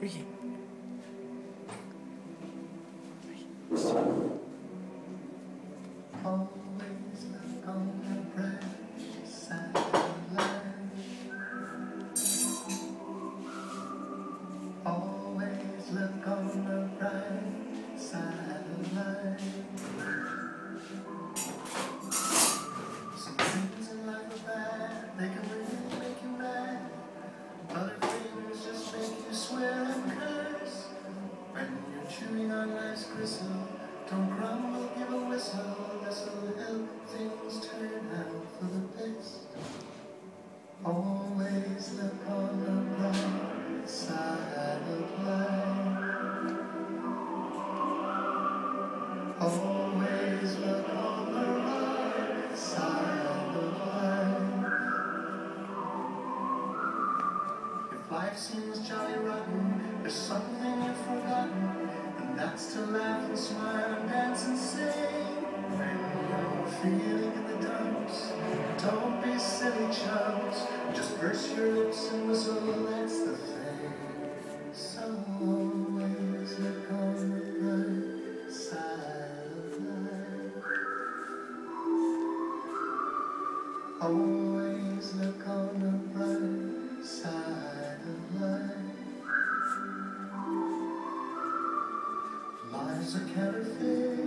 Ricky. Always look on the bright chewing on life's gristle, don't grumble, give a whistle. This'll help things turn out for the best. Always look on the bright side of life. Always look on the right side of life. If life seems jolly rotten, there's something you've forgotten, and to laugh and smile and dance and sing. When you're feeling in the dumps, don't be silly chumps. Just purse your lips and whistle, that's the thing. So always look on the bright side of life. Always look on the Life's a counterfeit